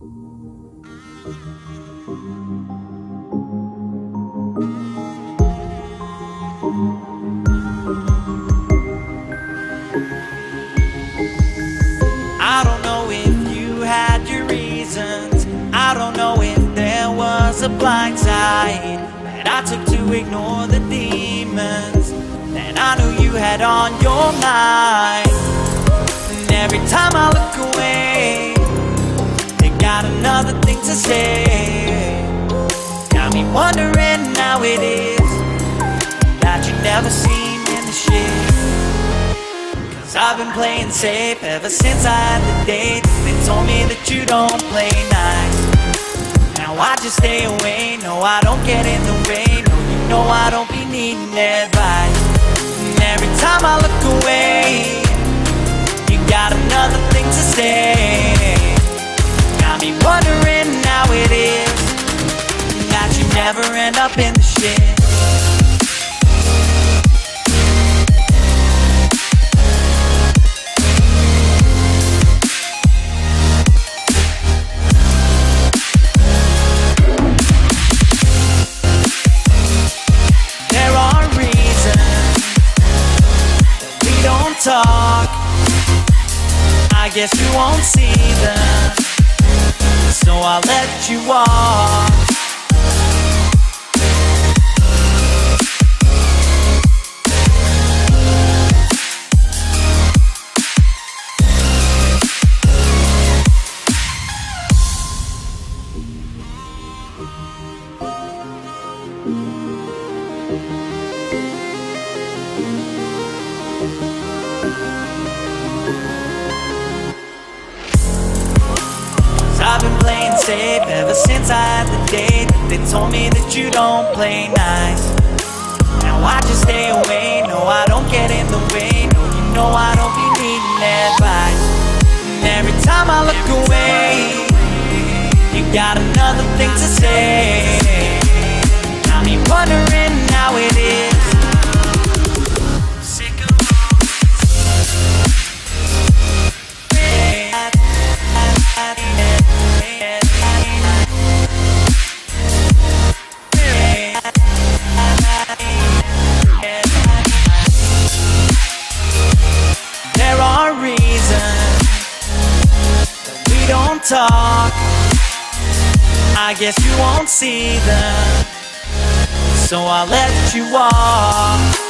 I don't know if you had your reasons. I don't know if there was a blind side that I took to ignore the demons that I knew you had on your mind. And every time I look away, got another thing to say. Got me wondering how it is that you never seen in the shit. Cause I've been playing safe ever since I had the date. They told me that you don't play nice. Now I just stay away, no, I don't get in the way. No, you know I don't be needing advice. And every time I look away, you got another thing to say. Never end up in the shit. There are reasons we don't talk. I guess you won't see them, so I'll let you walk. Safe ever since I had the date. They told me that you don't play nice. Now I just stay away, no, I don't get in the way. No, you know I don't be needing advice. And every time I look away, you got another thing to say. Talk. I guess you won't see them, so I'll let you walk.